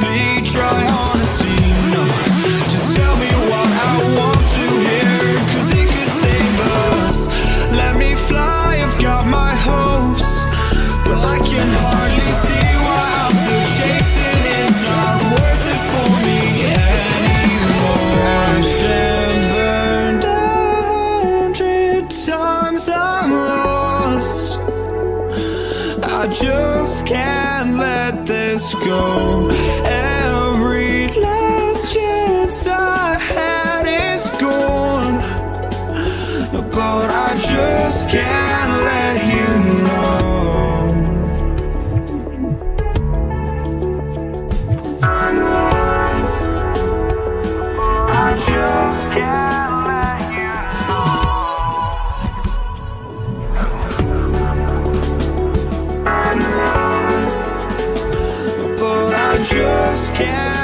try honesty. Just tell me what I want to it could save us. Let me fly, I've got my hopes But I can hardly see why I'm still chasing. It's not worth it for me anymore. And burned a hundred times I'm lost. I just can't let this go. Every last chance I had is gone. But I just can't care.